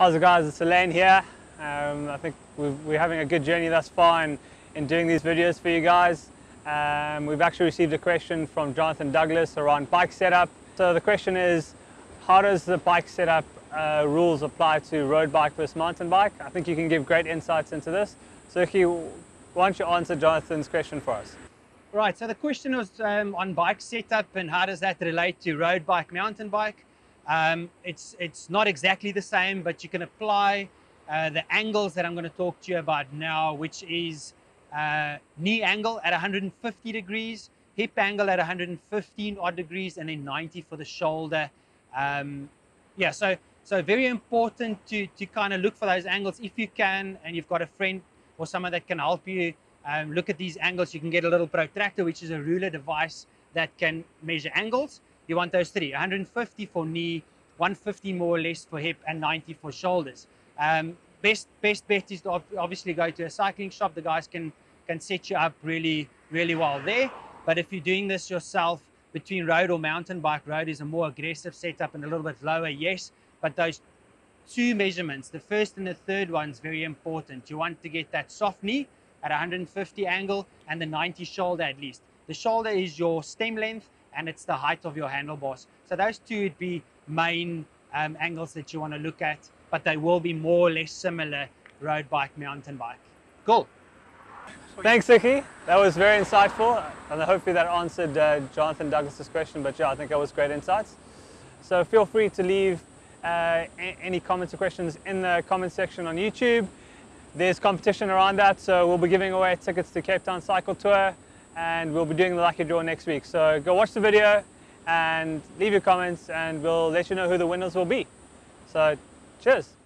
How's it guys, it's Alain here. Um, I think we are having a good journey thus far in, in doing these videos for you guys. Um, we've actually received a question from Jonathan Douglas around bike setup. So the question is, how does the bike setup uh, rules apply to road bike versus mountain bike? I think you can give great insights into this. So why don't you answer Jonathan's question for us? Right, so the question was um, on bike setup and how does that relate to road bike, mountain bike? Um, it's, it's not exactly the same, but you can apply uh, the angles that I'm going to talk to you about now, which is uh, knee angle at 150 degrees, hip angle at 115 odd degrees, and then 90 for the shoulder. Um, yeah, so so very important to, to kind of look for those angles if you can, and you've got a friend or someone that can help you um, look at these angles. You can get a little protractor, which is a ruler device that can measure angles. You want those three, 150 for knee, 150 more or less for hip, and 90 for shoulders. Um, best best bet is to obviously go to a cycling shop. The guys can can set you up really really well there. But if you're doing this yourself, between road or mountain bike, road is a more aggressive setup and a little bit lower, yes. But those two measurements, the first and the third one is very important. You want to get that soft knee at 150 angle and the 90 shoulder at least. The shoulder is your stem length and it's the height of your handlebars. So those two would be main um, angles that you want to look at, but they will be more or less similar road bike, mountain bike. Cool. Thanks, Icky. That was very insightful, and hopefully that answered uh, Jonathan Douglas's question. But yeah, I think that was great insights. So feel free to leave uh, any comments or questions in the comment section on YouTube. There's competition around that, so we'll be giving away tickets to Cape Town Cycle Tour, and we'll be doing the lucky draw next week. So go watch the video and leave your comments, and we'll let you know who the winners will be. So cheers.